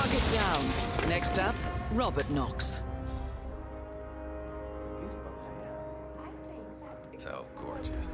Target down. Next up, Robert Knox. So gorgeous.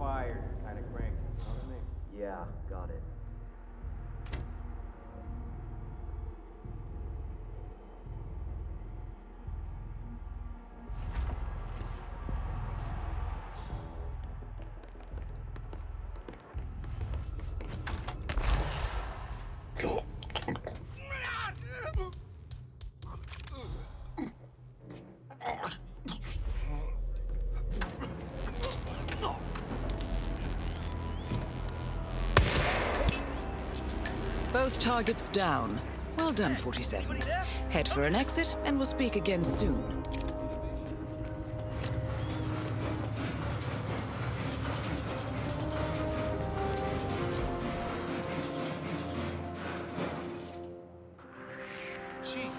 Fired kind of. You know what I mean? Yeah, got it. Both targets down. Well done, 47. Head for an exit, and we'll speak again soon. Jeez.